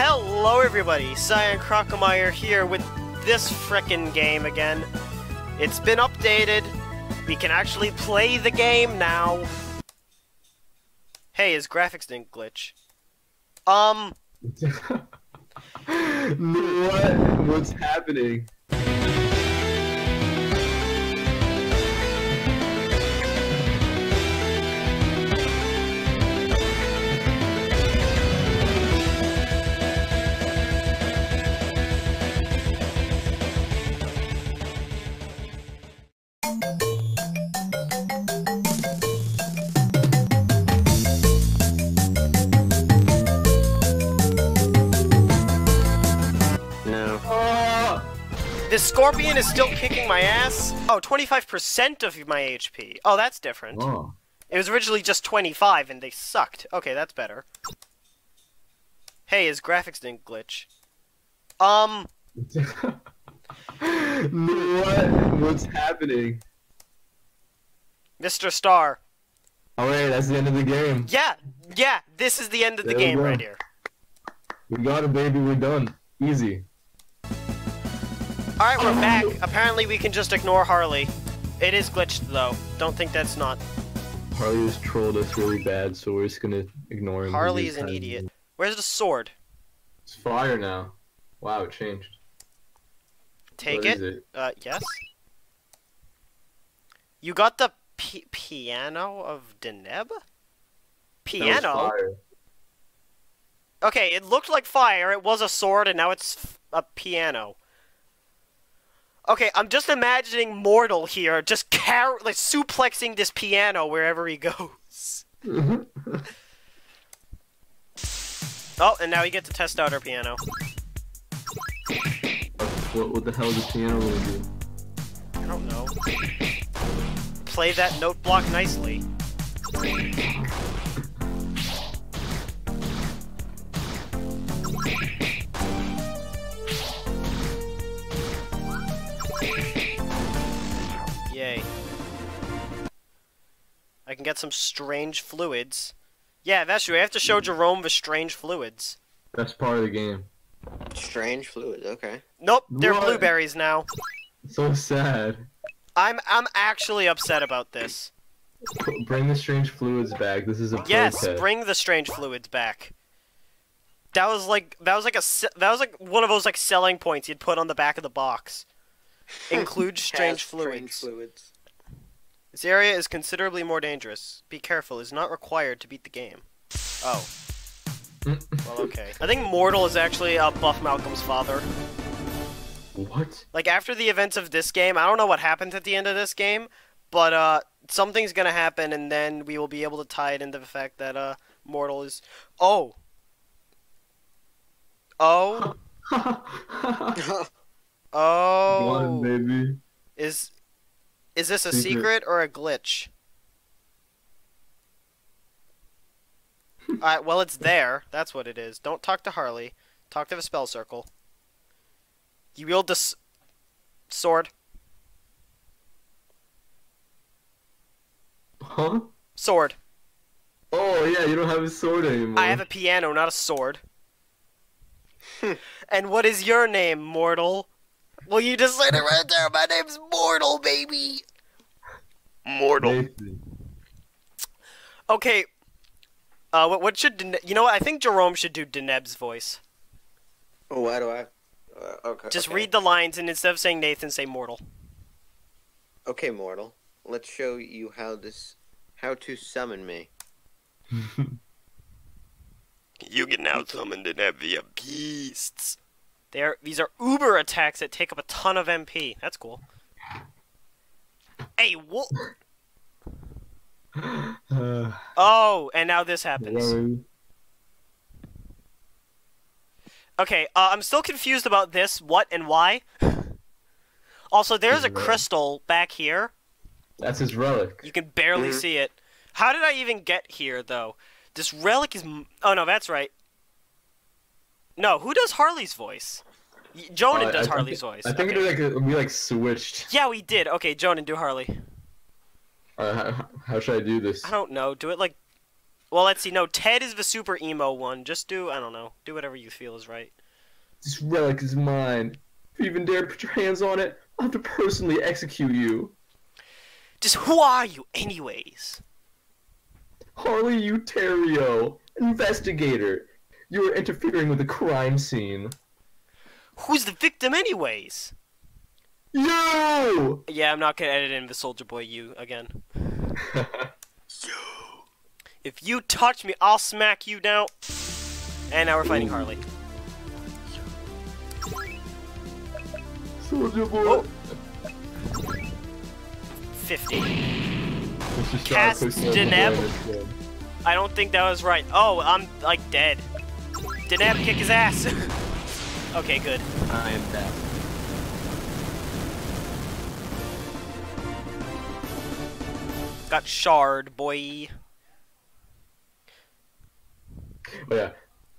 Hello everybody, Cyan Crocomire here with this frickin' game again. It's been updated. We can actually play the game now. Hey, his graphics didn't glitch. Um, what? What's happening? No. Oh! This scorpion is still kicking my ass. Oh, 25% of my HP. Oh, that's different. oh. It was originally just 25 and they sucked. Okay, that's better. Hey, his graphics didn't glitch. Um, what? What's happening? Mr. Star. Oh wait, that's the end of the game. Yeah, yeah, this is the end of the There we game right here. We got it, baby. We're done. Easy. Alright, we're back. Apparently we can just ignore Harley. It is glitched though. Don't think that's not. Harley has trolled us really bad, so we're just gonna ignore him. Harley is an idiot. Where's the sword? It's fire now. Wow, it changed. Take What it. it? Uh, yes. You got the pi- piano of Deneb? Piano? fire. Okay, it looked like fire. It was a sword, and now it's f- a piano. Okay, I'm just imagining Mortal here, just car- like suplexing this piano wherever he goes. Oh, and now you get to test out our piano. what, what the hell is the piano gonna do? I don't know. Play that note block nicely. Yay. I can get some strange fluids. Yeah, that's true. I have to show Jerome the strange fluids. That's part of the game. Strange fluids, okay. Nope, they're What? blueberries now. So sad. I'm I'm actually upset about this. Bring the strange fluids back. This is a Yes, protest. bring the strange fluids back. That was like that was like a se- that was like one of those like selling points you'd put on the back of the box. Include strange fluids. Strange fluids. This area is considerably more dangerous. Be careful. Is not required to beat the game. Oh. Well, okay. I think Mortal is actually uh, Buff Malcolm's father. What? Like after the events of this game, I don't know what happens at the end of this game, but uh, something's gonna happen, and then we will be able to tie it into the fact that uh, Mortal is. Oh. Oh. Oh. One baby. Is is this a Secret. secret or a glitch? Alright, well it's there. That's what it is. Don't talk to Harley. Talk to the spell circle. You wield the s- sword. Huh? Sword. Oh yeah, you don't have a sword anymore. I have a piano, not a sword. and what is your name, mortal? Well, you just said it right there. My name's Mortal, baby. Mortal. Nathan. Okay. Uh, what, what should Dene- you know? What I think Jerome should do Deneb's voice. Oh, why do I? Uh, okay. Just okay. read the lines, and instead of saying Nathan, say Mortal. Okay, mortal. Let's show you how this, how to summon me. You can now summon Deneb via beasts. They're, these are uber attacks that take up a ton of MP. That's cool. Hey, what? Uh, Oh, and now this happens. hello. Okay, uh, I'm still confused about this, what and why. Also, there's a crystal back here. That's his relic. You can barely Mhm. see it. How did I even get here, though? This relic is. Oh no, that's right. No, who does Harley's voice? Y- Jonan Uh, does I- I Harley's think- voice. I think okay. it was like we like switched. Yeah, we did. Okay, Jonan, do Harley. Uh, how, how should I do this? I don't know. Do it like Well, let's see. No, Ted is the super emo one. Just do, I don't know, do whatever you feel is right. This relic is mine. If you even dare to put your hands on it, I'll have to personally execute you. Just who are you, anyways? Harley Uterio, investigator. You are interfering with the crime scene. Who's the victim, anyways? You! Yeah, I'm not gonna edit in the Soldier Boy you again. If you touch me, I'll smack you down. And now we're fighting Harley. Soldier boy. Oh. 50. Let's Cast Deneb. I don't think that was right. Oh, I'm like dead. Deneb kick his ass. okay, good. I am dead. Got shard, boy. Oh yeah.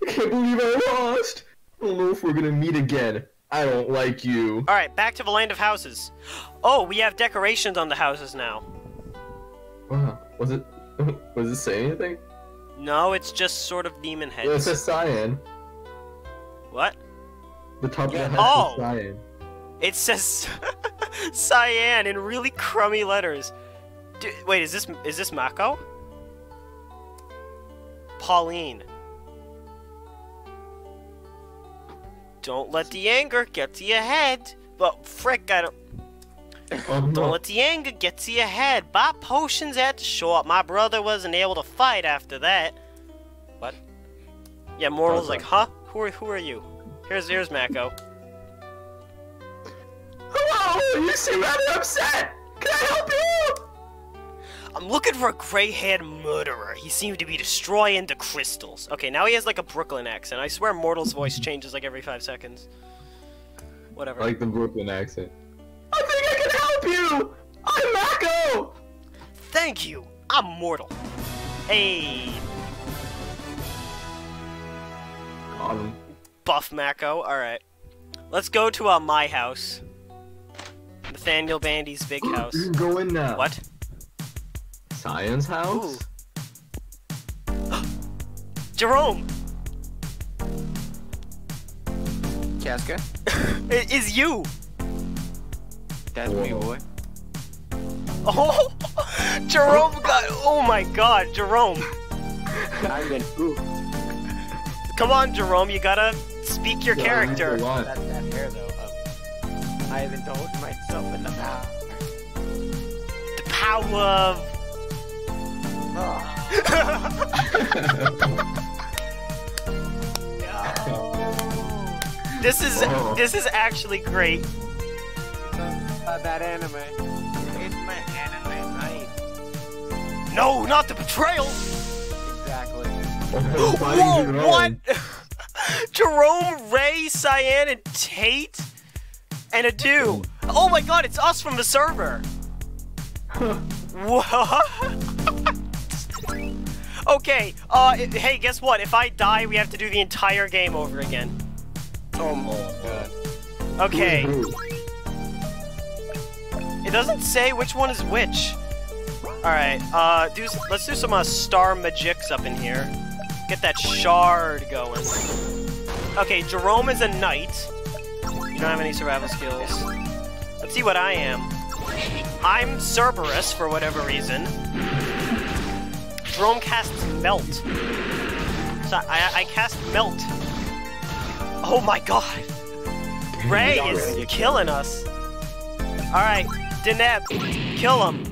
I can't believe I lost. I don't know if we're gonna meet again. I don't like you. Alright, back to the land of houses. Oh, we have decorations on the houses now. Wow. Was it? Was it say anything? No, it's just sort of demon Well, it heads. says cyan. What? The top Yeah. of the head Oh. is cyan. It says cyan in really crummy letters. D wait, is this is this Mako? Pauline. Don't let the anger get to your head. But frick, I don't. Oh Don't let the anger get to your head. Buy potions at the shop. My brother wasn't able to fight after that. What? Yeah, Mortal's like, huh? Who are who are you? Here's here's Mako. Hello! You seem rather upset! Can I help you? I'm looking for a gray-haired murderer. He seemed to be destroying the crystals. Okay, now he has like a Brooklyn accent. I swear Mortal's voice changes like every five seconds. Whatever. I like the Brooklyn accent. I think I can help you! I'm Mako! Thank you. I'm Mortal. Hey, Um, buff Mako. All right. Let's go to uh, my house. Nathaniel Bandy's big house. you can go in now. What? Science house? Jerome! Casca? It is you! That's me, boy. Oh! Jerome got. Oh my god, Jerome. I'm gonna. Ooh, Come on, Jerome, you gotta speak your Yeah, character. that's a lot. that's that hair though. Um, I haven't told myself in the past. The power of. This is Oh. this is actually great. Uh, that anime. It's my anime night. No, not the betrayal. Exactly. Whoa, Jerome. what? Jerome, Ray, Cyan, and Tate, and a do. Oh my God, it's us from the server. What? Okay. Uh, hey, guess what? If I die, we have to do the entire game over again. Oh my god. Okay. It doesn't say which one is which. Alright, uh, do, let's do some uh, star magics up in here. Get that shard going. Okay, Jerome is a knight. You don't have any survival skills. Let's see what I am. I'm Cerberus for whatever reason. Jerome casts Melt. So I, I cast Melt. Oh my god! Ray is killing us. Alright, Deneb, kill him.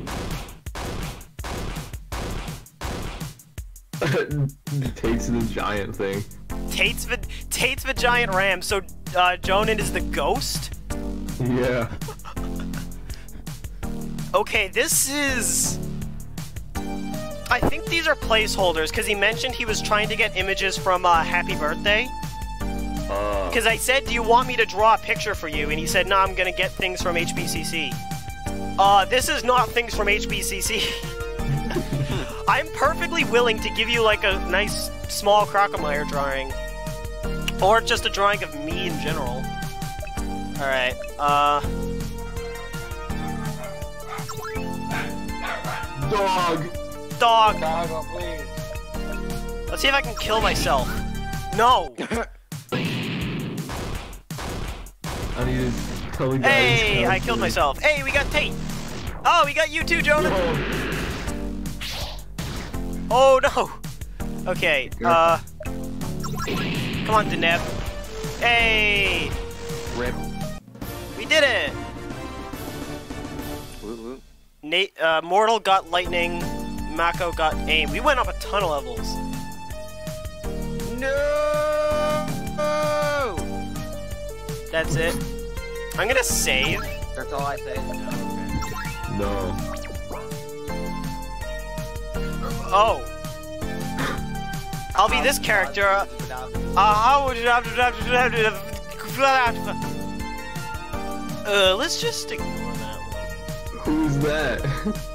Tate's the giant thing. Tate's the Tate's the giant ram. So uh, Jonan is the ghost. Yeah. Okay, this is. I think these are placeholders because he mentioned he was trying to get images from uh, Happy Birthday. Uh, Because I said, "Do you want me to draw a picture for you?" And he said, "No, I'm gonna get things from HBCC." Uh, this is not things from HBCC. I'm perfectly willing to give you like a nice small Crocomire drawing, or just a drawing of me in general. All right. Uh, dog. Dog. Doggo, please. Let's see if I can kill myself. No! I need to tell the guys. Hey, I killed to- myself. Hey, we got Tate. Oh, we got you too, Jonah. Oh, Oh no. Okay. Uh. Come on, Deneb. Hey, Rip. we did it. Woot woot. Nate, uh, Mortal got lightning. Mako got aim. We went up a ton of levels. No! That's it. I'm gonna save. That's all I say. No, no. Oh. I'll be this character. Uh, how would you have to Uh, let's just ignore that one. Who's that?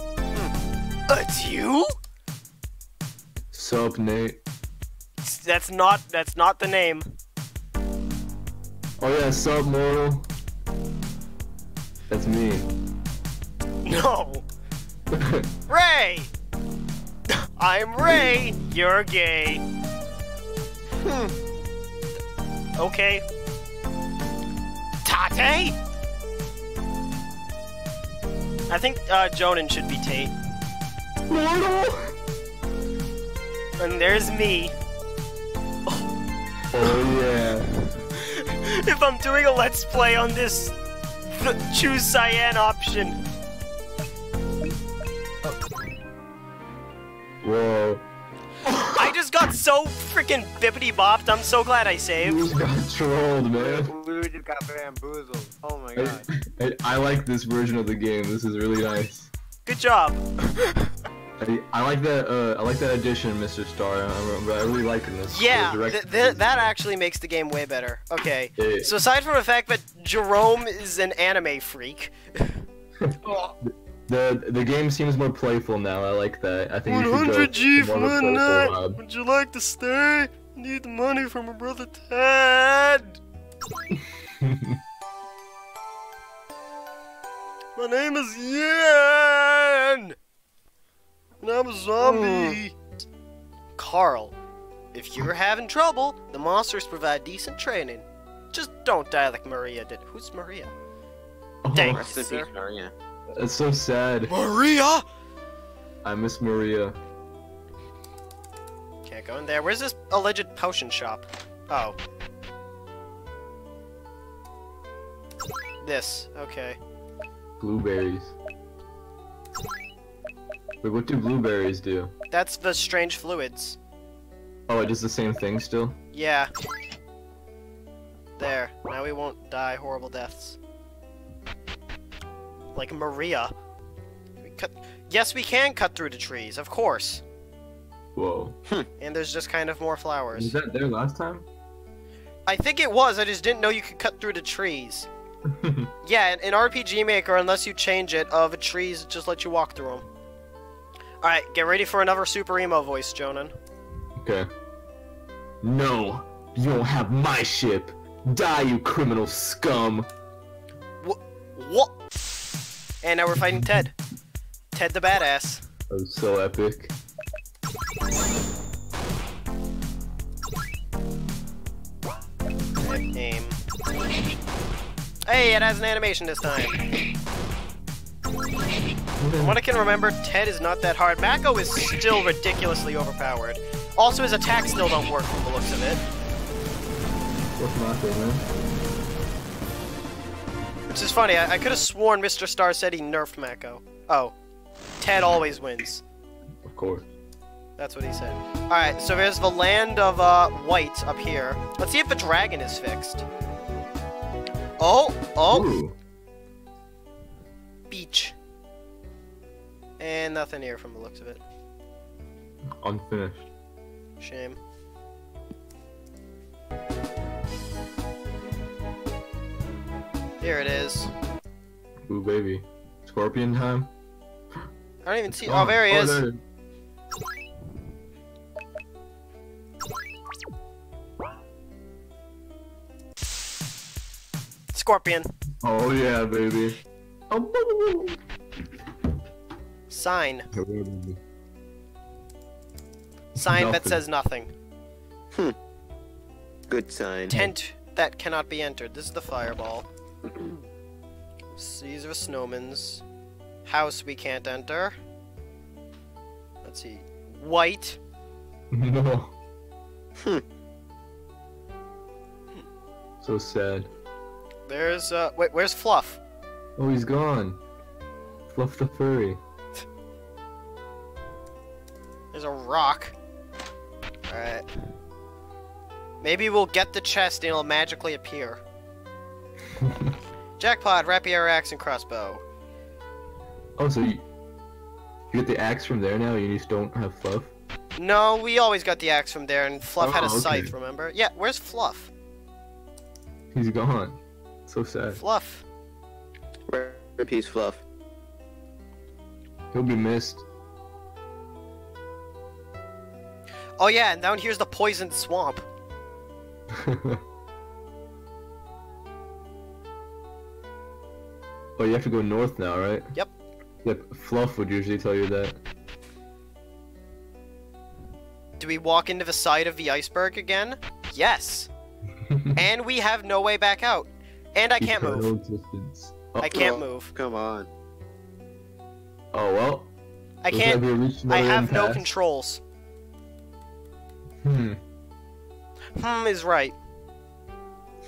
It's you? Sup, Nate? That's not. That's not the name. Oh yeah, sup, mortal? That's me. No. Ray. I'm Ray. You're gay. Hmm. Okay. Tate. I think uh, Jonan should be Tate. Mortal? And there's me. Oh yeah. if I'm doing a let's play on this, th- choose cyan option. Whoa. I just got so freaking bippity bopped. I'm so glad I saved. You got trolled, man. We just got bamboozled. Oh my I, god. I, I like this version of the game. This is really nice. Good job. I, I like that. Uh, I like that addition, Mr. Star. I'm, I really liking this. Yeah, the th- th- that actually makes the game way better. Okay. Yeah. So aside from the fact that Jerome is an anime freak, The the game seems more playful now. I like that. I think you should go more of a playful route. Would you like to stay? Need the money from my brother Ted. My name is Yan, and I'm a zombie. Carl, if you're having trouble, the monsters provide decent training. Just don't die like Maria did. Who's Maria? Oh, Dang. Rest in Sir. peace, Maria. That's so sad. Maria! I miss Maria. Can't go in there. Where's this alleged potion shop? Oh. This. Okay. Blueberries. Wait, what do blueberries do? That's the strange fluids. Oh, it does the same thing still? Yeah. There. Now we won't die horrible deaths. Like Maria. We cut. Yes, we can cut through the trees, of course. Whoa. And there's just kind of more flowers. Was that there last time? I think it was. I just didn't know you could cut through the trees. Yeah, in, in RPG Maker, unless you change it, uh, the trees just let you walk through them. Alright, get ready for another Super Emo voice, Jonan. okay. No, you don't have my ship. Die, you criminal scum. What? What? And now we're fighting Ted. Ted the badass. That was so epic. Aim. Hey, it has an animation this time. From what I can remember, Ted is not that hard. Mako is still ridiculously overpowered. Also, his attacks still don't work from the looks of it. What's thing, man? Which is funny, I, I could have sworn Mr. Star said he nerfed Mako. Oh. Ted always wins. Of course. That's what he said. Alright, so there's the land of uh, white up here. Let's see if the dragon is fixed. Oh, oh, Ooh. And nothing here from the looks of it. Unfinished. Shame. Here it is. Ooh, baby. Scorpion time? I don't even see. Oh, there he oh, is. there- Scorpion. Oh, yeah, baby. Oh, Sign. baby. Sign that says nothing. Hmm. Good sign. Tent that cannot be entered. This is the fireball. These are snowmans. House we can't enter. Let's see. White. No. Hmm. So sad. There's uh wait, where's Fluff? Oh, he's gone. Fluff the furry. There's a rock. Alright. Maybe we'll get the chest and it'll magically appear. Jackpot, rapier axe, and crossbow. Oh, so you, you get the axe from there now? You just don't have fluff? No, we always got the axe from there, and Fluff had a Oh, okay. scythe, remember? Yeah, where's Fluff? He's gone. So sad. Fluff. Rest in peace, Fluff. He'll be missed. Oh yeah, and down here's the poisoned swamp. oh, you have to go north now, right? Yep. Yep. Fluff would usually tell you that. Do we walk into the side of the iceberg again? Yes. and we have no way back out. And I can't move. Eternal Existence. Oh, I can't Oh. move. Come on. oh well. I looks can't. we reached I another have no controls. Hmm. Hmm is right.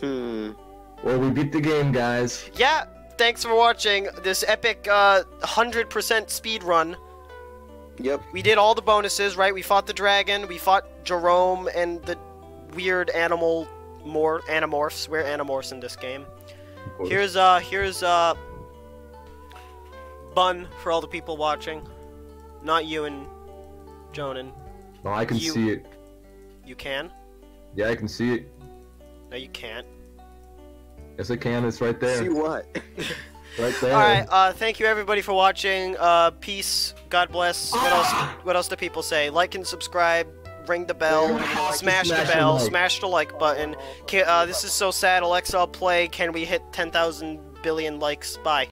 Hmm. Well, we beat the game, guys. Yeah, thanks for watching this epic uh 100% speed run. Yep. We did all the bonuses, right? We fought the dragon, we fought Jerome and the weird animal more animorphs. We're animorphs in this game. Here's uh here's uh Bun for all the people watching. Not you and Jonan. Oh, I can you- see it. You can? Yeah, I can see it. No, you can't. Yes, I can. It's right there. See what? Right there. Alright, uh, thank you everybody for watching. Uh, peace. God bless. What else? What else do people say? Like and subscribe. Ring the bell. Smash the Smash the bell. like. Smash the like button. Can, uh, this is so sad. Alexa, I'll play. Can we hit 10,000 billion likes? Bye.